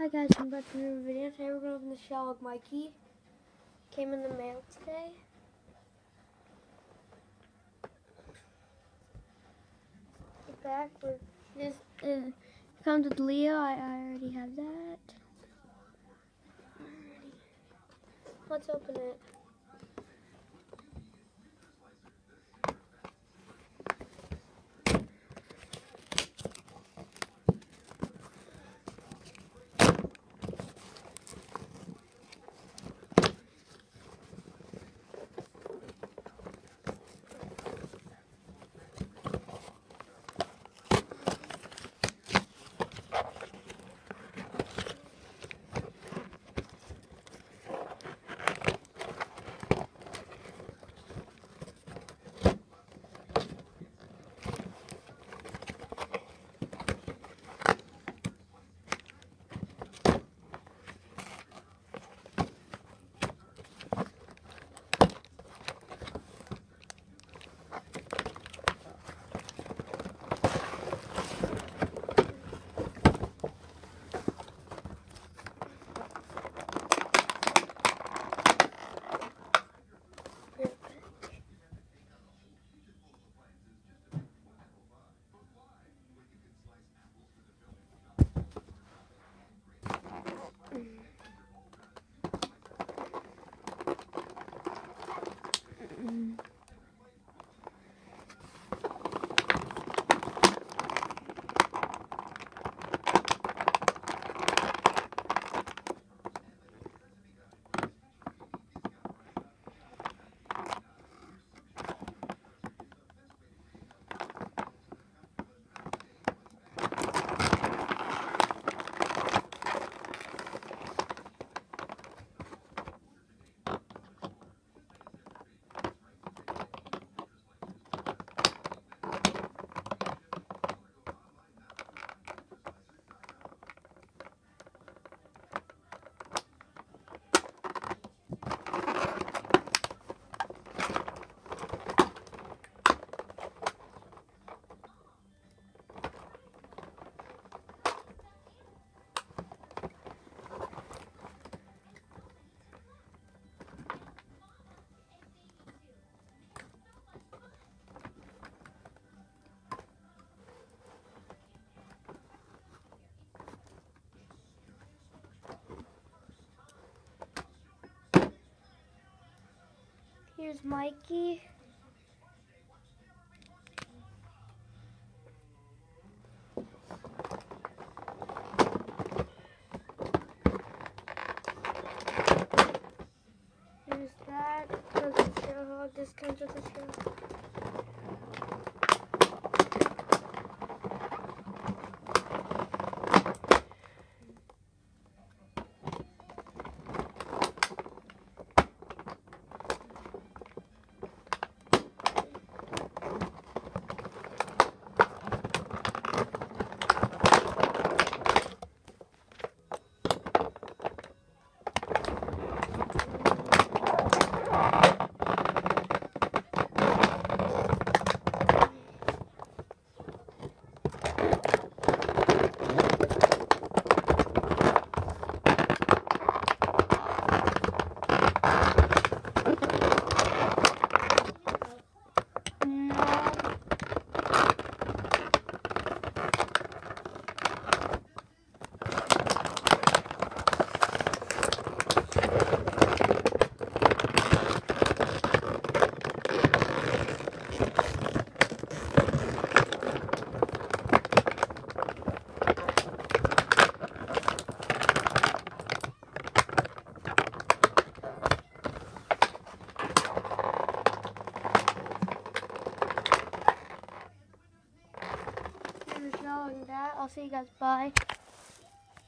Hi guys, I'm back to another video. Today we're going to open the shell of Mikey. Came in the mail today. The back with this uh, comes with Leo. I, I already have that. Let's open it. Here's Mikey. Here's that. The shell hog. This comes with the shell. that. I'll see you guys. Bye.